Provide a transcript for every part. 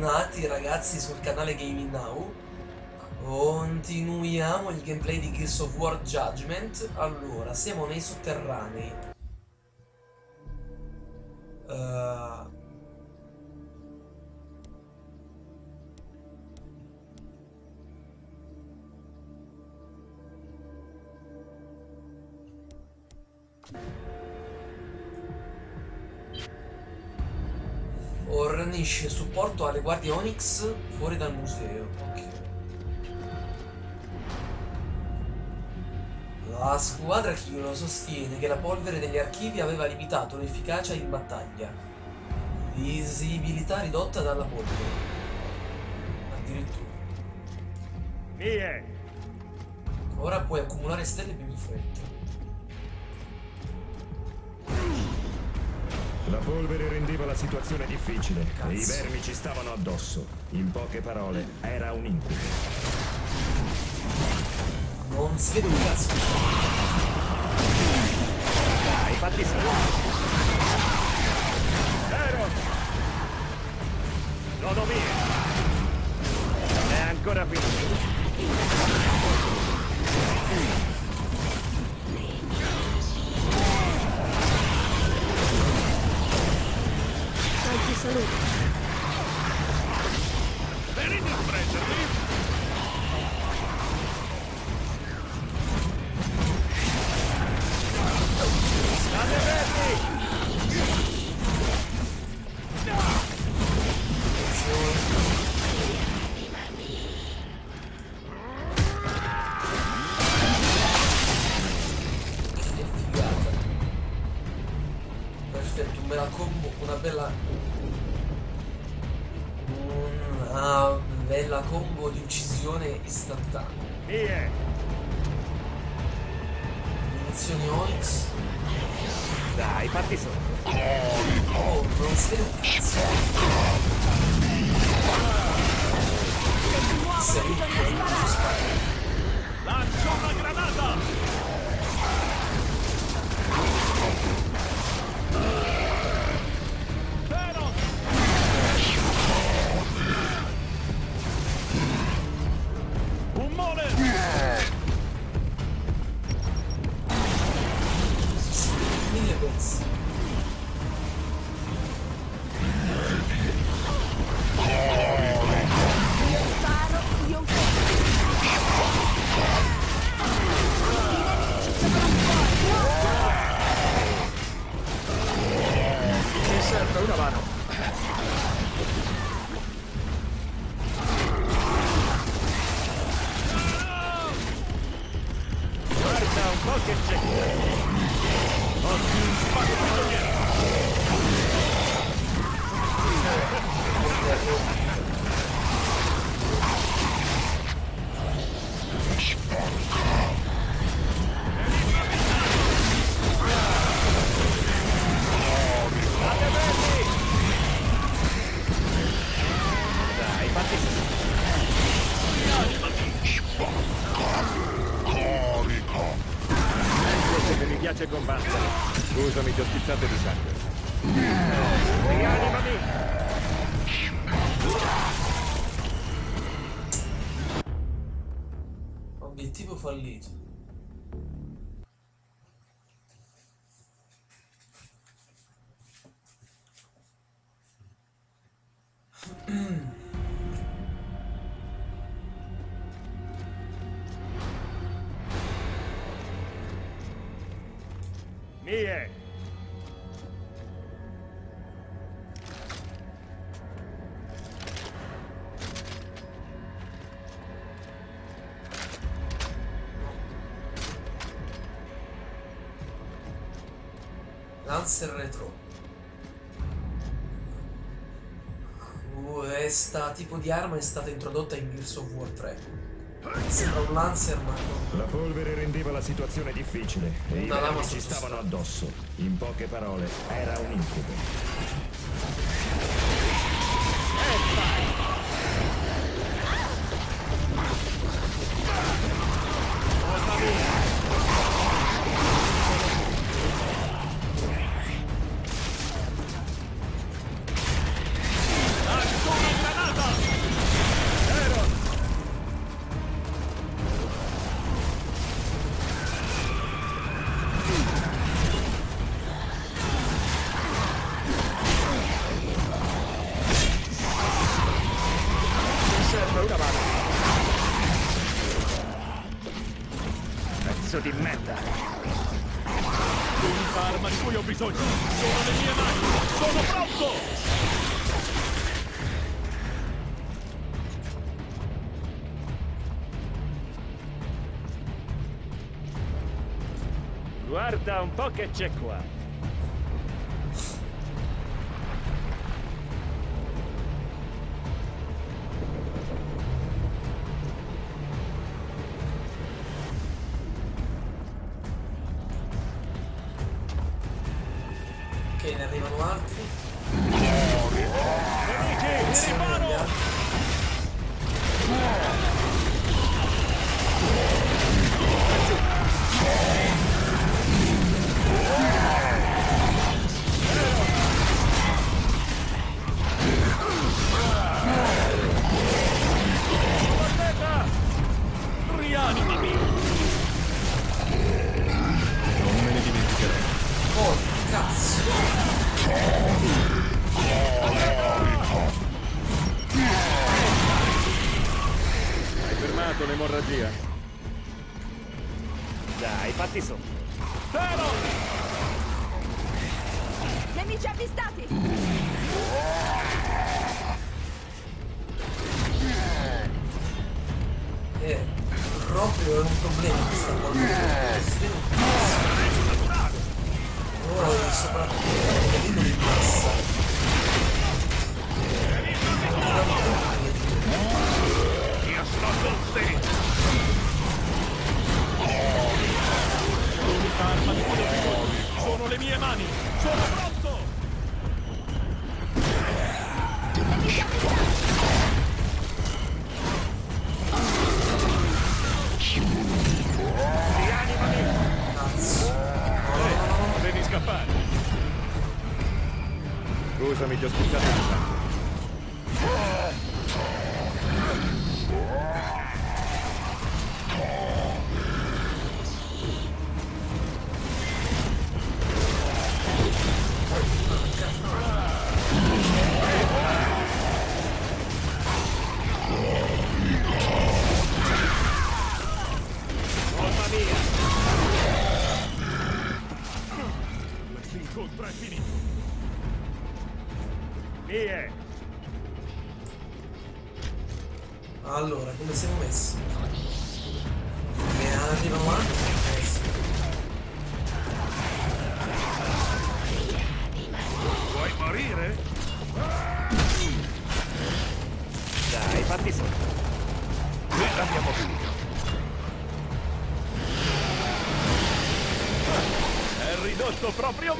Bentornati ragazzi sul canale Gaming Now. Continuiamo il gameplay di Gears of War Judgment. Allora, siamo nei sotterranei Fornisce supporto alle guardie Onyx fuori dal museo. Ok. La squadra Kilo sostiene che la polvere degli archivi aveva limitato l'efficacia in battaglia. Visibilità ridotta dalla polvere. Addirittura. Mie! Ora puoi accumulare stelle più in fretta. La polvere rendeva la situazione difficile Cazzo. e i vermi ci stavano addosso. In poche parole, era un incubo. Non si vede un cazzo. Dai, fatti Ero! Sono mie! Non è ancora finito. Tanti saluti. Venite bella combo di uccisione istantanea. Munizioni Onyx. Dai, fatti sotto. Oh, non si Obiettivo fallito. Lancer Retro. Questa tipo di arma è stata introdotta in Gears of War 3. Sembra un Lancer ma no. La polvere rendeva la situazione difficile e i Una lama vermi ci stavano addosso. In poche parole, era un incubo. Guarda un po' Nemici avvistati! Eh, proprio è un problema questa cosa. Poi soprattutto il veleno di massa. Io sto con te! L'unica arma di bisogno sono le mie mani! Sono pronto!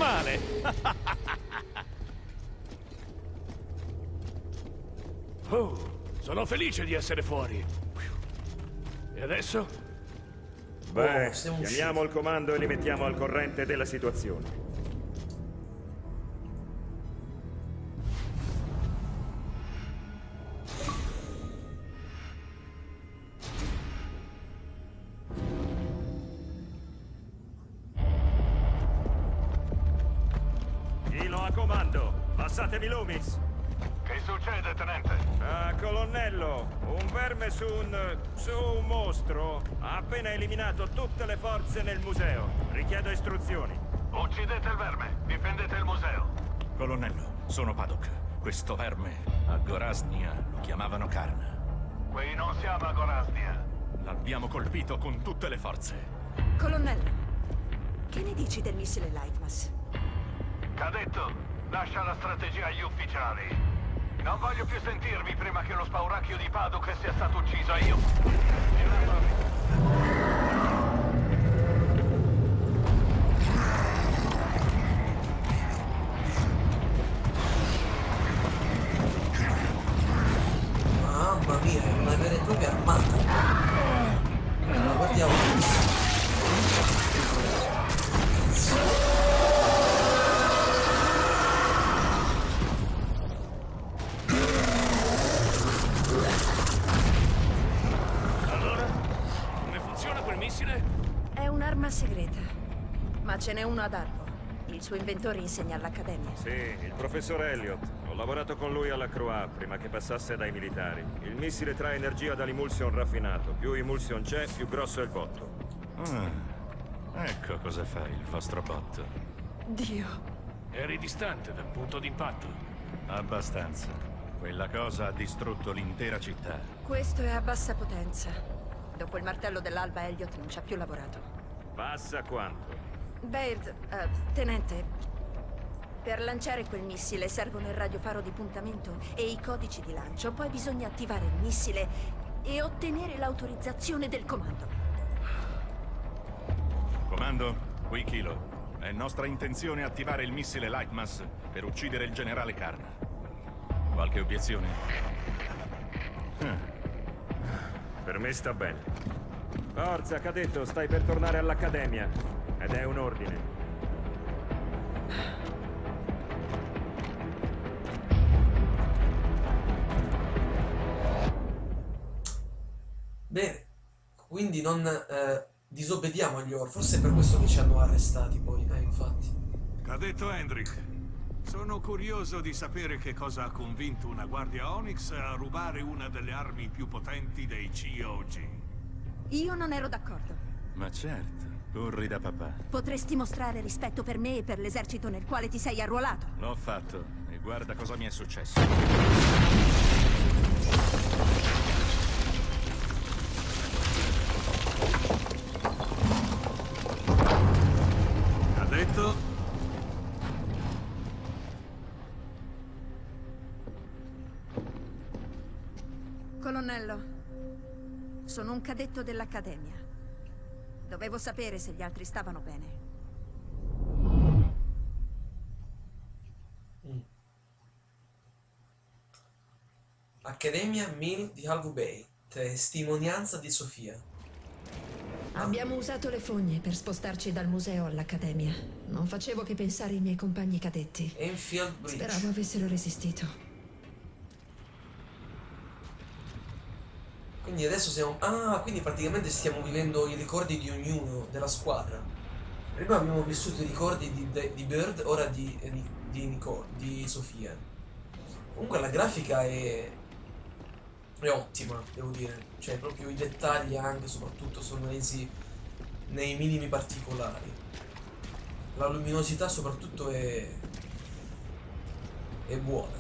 Male! Oh, sono felice di essere fuori! E adesso? Beh, Oh, chiamiamo il comando e li mettiamo al corrente della situazione. Passatemi Loomis! Che succede, tenente? Ah, colonnello, un verme su un... su un mostro ha appena eliminato tutte le forze nel museo. Richiedo istruzioni. Uccidete il verme, difendete il museo. Colonnello, sono Paddock. Questo verme a Gorasnia lo chiamavano Karn. Qui non siamo a Gorasnia. L'abbiamo colpito con tutte le forze. Colonnello, che ne dici del missile Lightmas? Cadetto, lascia la strategia agli ufficiali. Non voglio più sentirvi prima che lo spauracchio di Paduk sia stato ucciso io. Suo inventore insegna all'Accademia. Sì, il professor Elliot. Ho lavorato con lui alla Croix prima che passasse dai militari. Il missile trae energia dall'emulsion raffinato. Più emulsion c'è, più grosso è il botto. Ah, Ecco cosa fa il vostro bot. Dio. Eri distante dal punto d'impatto. Abbastanza. Quella cosa ha distrutto l'intera città. Questo è a bassa potenza. Dopo il martello dell'alba Elliot non ci ha più lavorato. Passa quanto? Baird, eh, tenente, per lanciare quel missile servono il radiofaro di puntamento e i codici di lancio. Poi bisogna attivare il missile e ottenere l'autorizzazione del comando. Comando, qui Kilo. È nostra intenzione attivare il missile Lightmass per uccidere il generale Karn. Qualche obiezione? Per me sta bene. Forza, cadetto, stai per tornare all'Accademia. Ed è un ordine. Bene, quindi non eh, disobbediamo agli Or. Forse è per questo che ci hanno arrestati poi, eh, infatti. Cadetto Hendrik, sono curioso di sapere che cosa ha convinto una guardia Onyx a rubare una delle armi più potenti dei COG. Io non ero d'accordo. Ma certo, corri da papà. Potresti mostrare rispetto per me e per l'esercito nel quale ti sei arruolato. L'ho fatto e guarda cosa mi è successo. Cadetto, Colonnello, sono un cadetto dell'Accademia. Dovevo sapere se gli altri stavano bene. Accademia Mil di Halvu Bay. Testimonianza di Sofia. Abbiamo usato le fogne per spostarci dal museo all'accademia. Non facevo che pensare ai miei compagni cadetti. Enfield Bridge. Speravo avessero resistito. Quindi adesso siamo... Ah, quindi praticamente stiamo vivendo i ricordi di ognuno della squadra. Prima abbiamo vissuto i ricordi di, de- di Bird, ora di, eh, di, di, Nico- di Sofia. Comunque la grafica è... è ottima, devo dire. Cioè, proprio i dettagli anche, soprattutto, sono resi nei minimi particolari. La luminosità soprattutto è... è buona.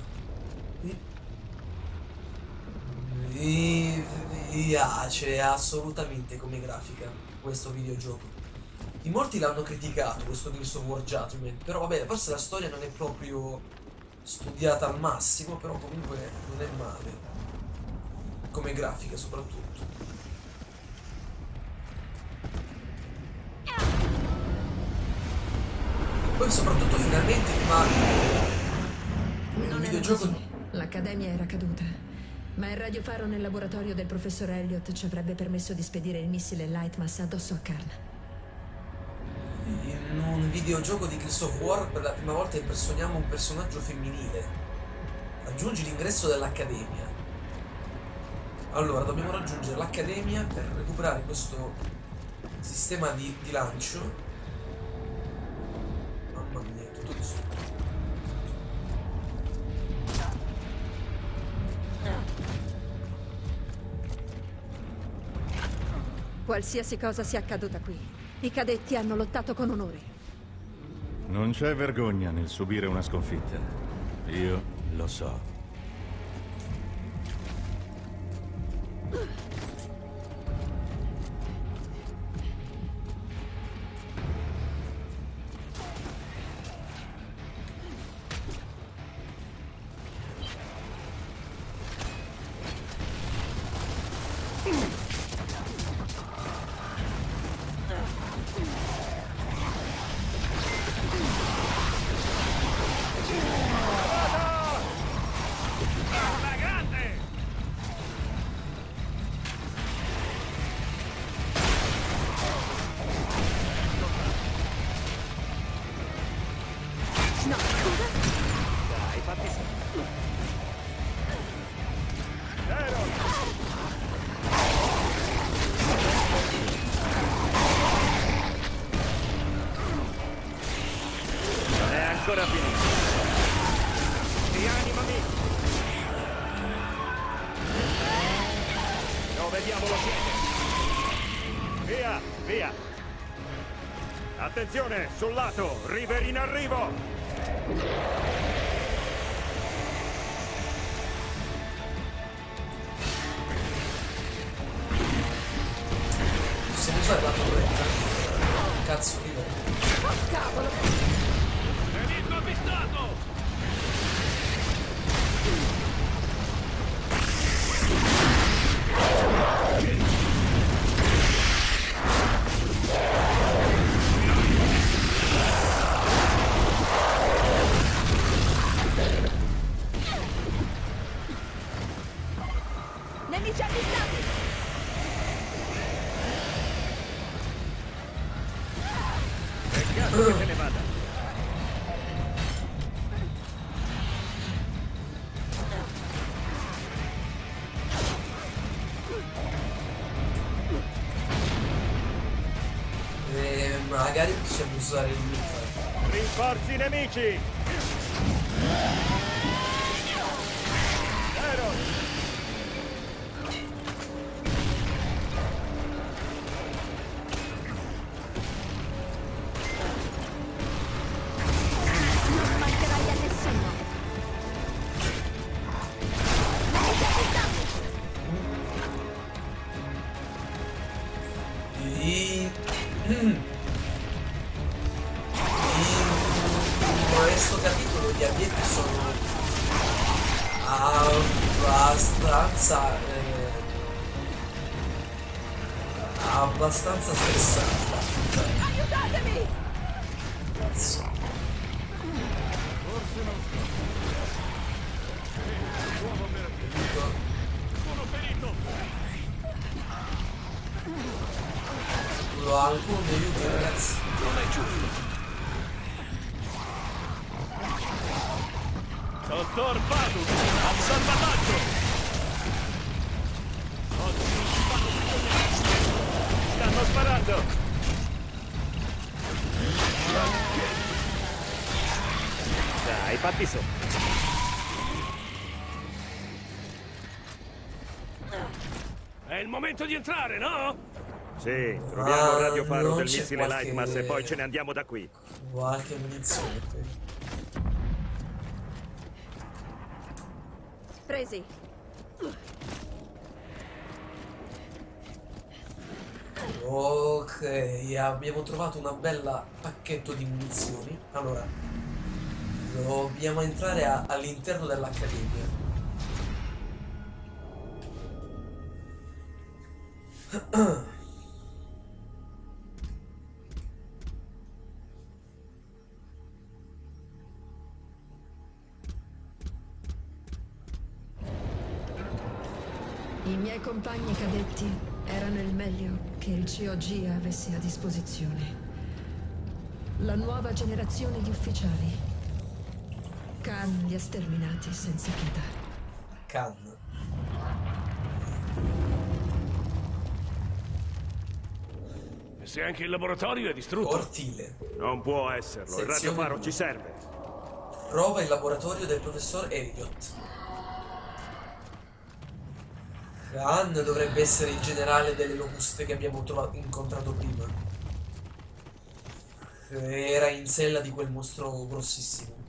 Mi piace assolutamente come grafica questo videogioco. In molti l'hanno criticato questo Gears of War Judgment, però vabbè, forse la storia non è proprio studiata al massimo, però comunque non è male. Come grafica soprattutto. Poi soprattutto finalmente il Non era videogioco. L'accademia era caduta. Ma il radiofaro nel laboratorio del professor Elliot ci avrebbe permesso di spedire il missile Lightmass addosso a Karn. In un videogioco di Gears of War per la prima volta impersoniamo un personaggio femminile. Raggiungi l'ingresso dell'Accademia. Allora, dobbiamo raggiungere l'Accademia per recuperare questo sistema di, di lancio. Qualsiasi cosa sia accaduta qui, i cadetti hanno lottato con onore. Non c'è vergogna nel subire una sconfitta. Io lo so. Attenzione, sul lato, River in arrivo! Usare il mitra. Rinforzi nemici! Dai, fatti su! È il momento di entrare, no? Sì, troviamo il radiofaro del missile qualche- Lightmass e poi ce ne andiamo da qui. Qualche munizione. Presi. Ok, abbiamo trovato una bella pacchetto di munizioni. Allora, dobbiamo entrare all'interno dell'accademia. I miei compagni cadetti erano il meglio che il COG avesse a disposizione. La nuova generazione di ufficiali. Khan li ha sterminati senza pietà. Khan. E se anche il laboratorio è distrutto? Cortile. Non può esserlo, il Sezione radiofaro due. ci serve. Prova il laboratorio del professor Elliot. Khan dovrebbe essere il generale delle locuste che abbiamo incontrato prima. Era in sella di quel mostro grossissimo.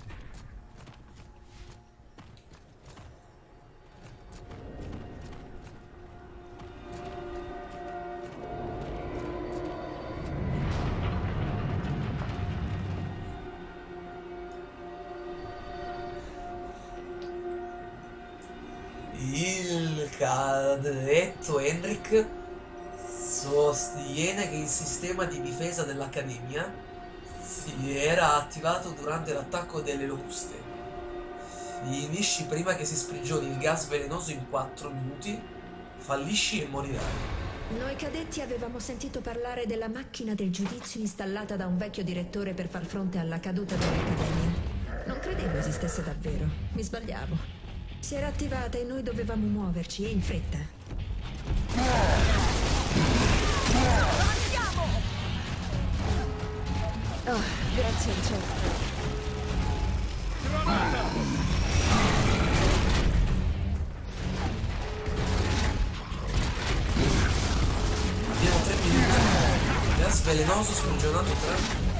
dell'Accademia si era attivato durante l'attacco delle locuste. Finisci prima che si sprigioni il gas velenoso in 4 minuti, fallisci e morirai. Noi cadetti avevamo sentito parlare della macchina del giudizio installata da un vecchio direttore per far fronte alla caduta dell'Accademia. Non credevo esistesse davvero, mi sbagliavo. Si era attivata e noi dovevamo muoverci e in fretta. Andiamo! Oh, grazie al cielo. Abbiamo 3 minuti. Gas velenoso sprigionato tra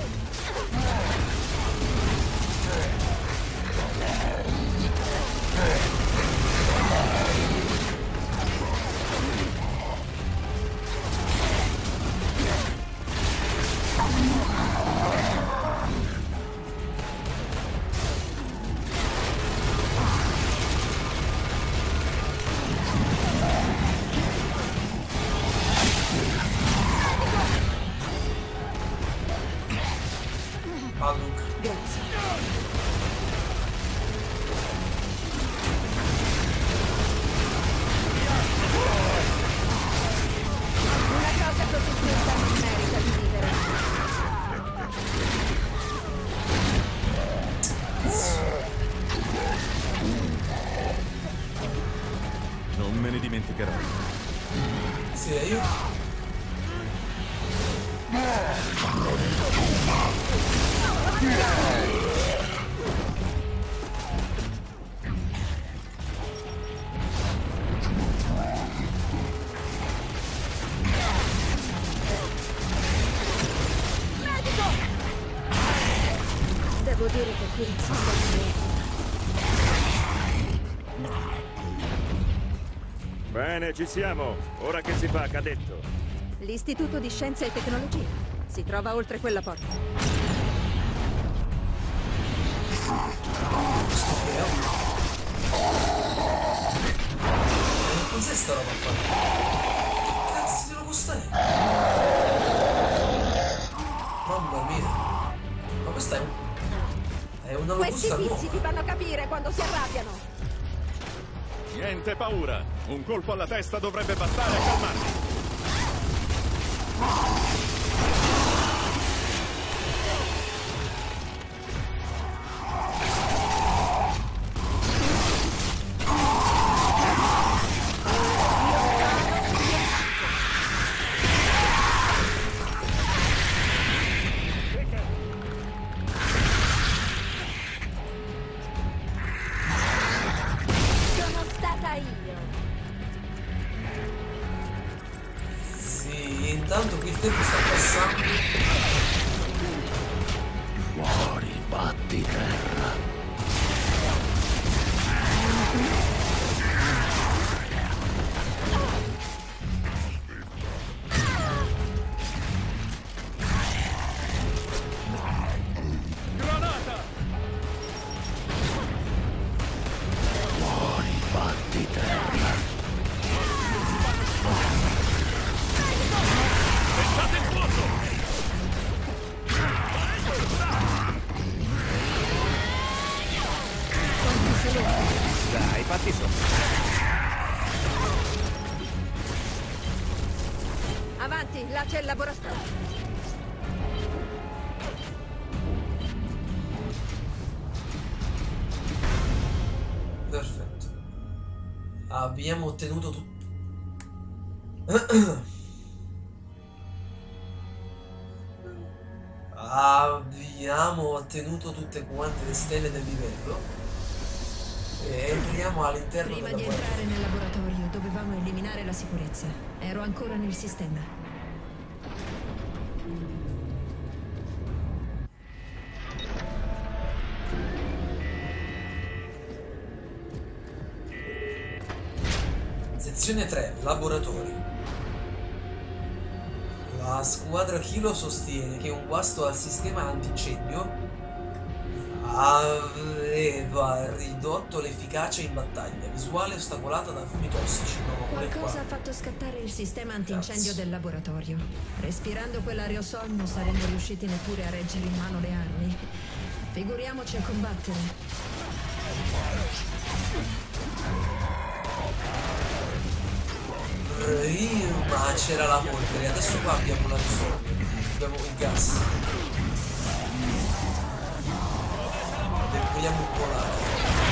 Devo dire che qui il è... Bene, ci siamo. Ora che si fa, cadetto? L'Istituto di Scienza e Tecnologia. Si trova oltre quella porta. Cos'è sta roba qua? Una Questi tizi ti fanno capire quando si arrabbiano. Niente paura. Un colpo alla testa dovrebbe bastare a calmarli. Tempo sta passando. Abbiamo ottenuto tutto. Abbiamo ottenuto tutte quante le stelle del livello. E entriamo all'interno Prima della di porta. entrare nel laboratorio dovevamo eliminare la sicurezza. Ero ancora nel sistema. Sezione 3, laboratori. La squadra Kilo sostiene che un guasto al sistema antincendio aveva ridotto l'efficacia in battaglia, visuale ostacolata da fumi tossici. No, Qualcosa qua. ha fatto scattare il sistema antincendio Cazzo. del laboratorio. Respirando quell'aerosol non saremmo riusciti neppure a reggere in mano le armi. Figuriamoci a combattere. Prima c'era la polvere, adesso qua abbiamo l'aerosol. Abbiamo il gas. Depuriamo un po'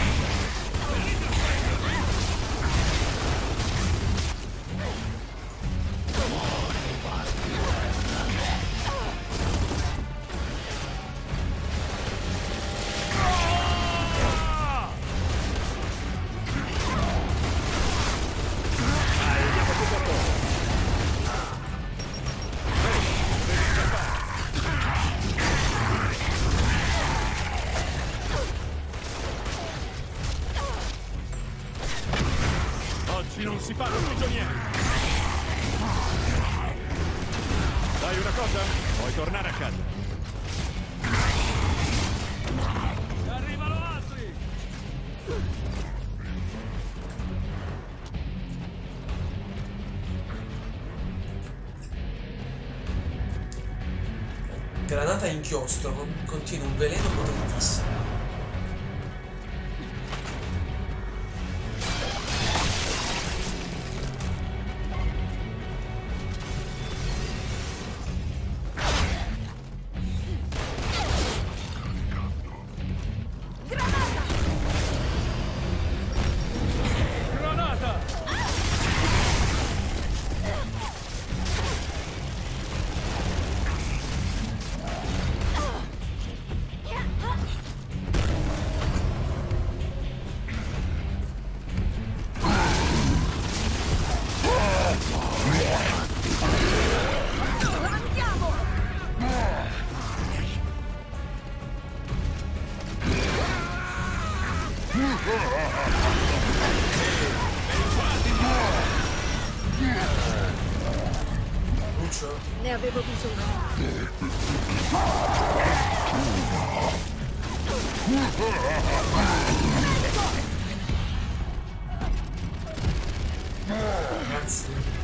Granata inchiostro con- contiene un veleno potentissimo. Lucio? Ne avevo. Grazie.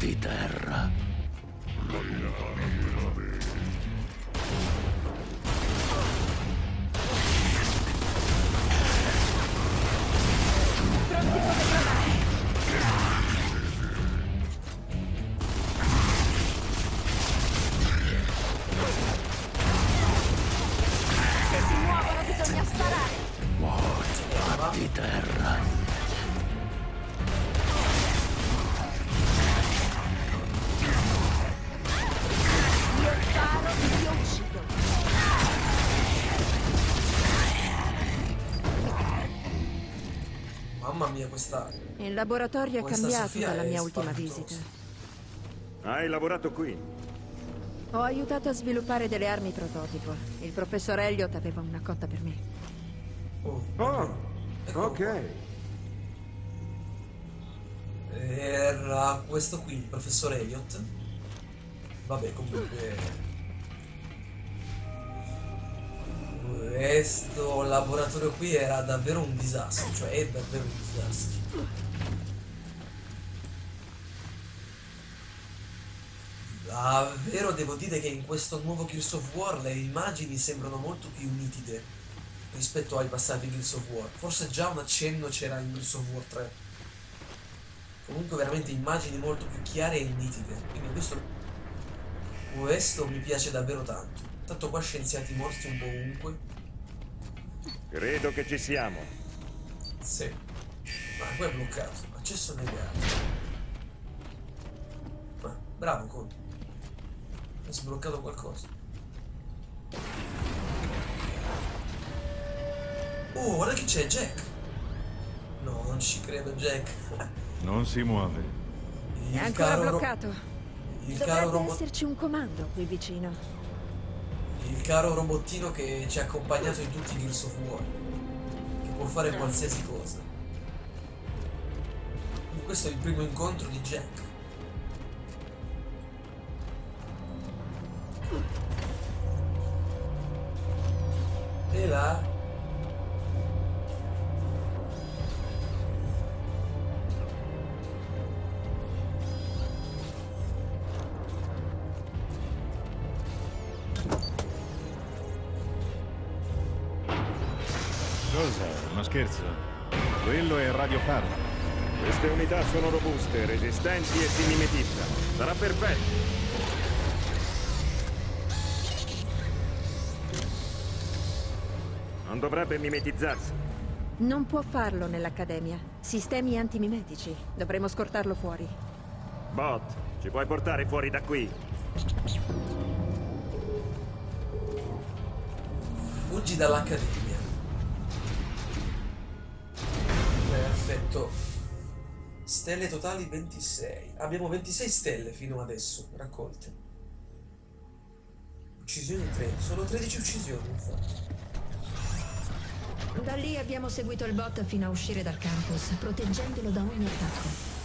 Fatti mia, questa... Il laboratorio è cambiato Sofia dalla è mia ultima visita. Hai lavorato qui? Ho aiutato a sviluppare delle armi prototipo. Il professor Elliot aveva una cotta per me. Oh, Oh, Eccolo ok. qua. Era questo qui, il professor Elliot. Vabbè, comunque... Questo laboratorio qui era davvero un disastro, cioè è davvero un disastro. Davvero devo dire che in questo nuovo Gears of War le immagini sembrano molto più nitide rispetto ai passati Gears of War. Forse già un accenno c'era in Gears of War 3. Comunque veramente immagini molto più chiare e nitide. Quindi questo, questo mi piace davvero tanto. Tanto qua scienziati morti un po' ovunque. Credo che ci siamo. Sì. Ma qua è bloccato. Accesso negato. Ma bravo Conte. Hai sbloccato qualcosa. Oh, guarda che c'è Jack. No, non ci credo, Jack. Non si muove. Il È ancora bloccato. il Dovrebbe esserci un comando qui vicino. Il caro robottino che ci ha accompagnato in tutti i Gears of War. Che può fare qualsiasi cosa. Questo è il primo incontro di Jack. E là Farma. Queste unità sono robuste, resistenti e si mimetizzano. Sarà perfetto. Non dovrebbe mimetizzarsi. Non può farlo nell'Accademia. Sistemi antimimetici. Dovremo scortarlo fuori. Bot, ci puoi portare fuori da qui? Fuggi dall'accademia. Perfetto. Stelle totali 26. Abbiamo 26 stelle fino adesso raccolte. Uccisioni 3. Solo 13 uccisioni, infatti. Da lì abbiamo seguito il bot fino a uscire dal campus, proteggendolo da ogni attacco.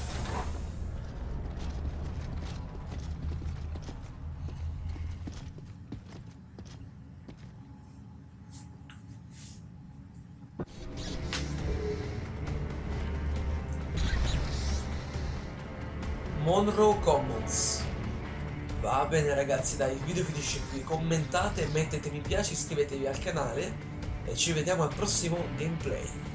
Ragazzi, dai, il video finisce qui. Commentate, mettete mi piace, iscrivetevi al canale e ci vediamo al prossimo gameplay.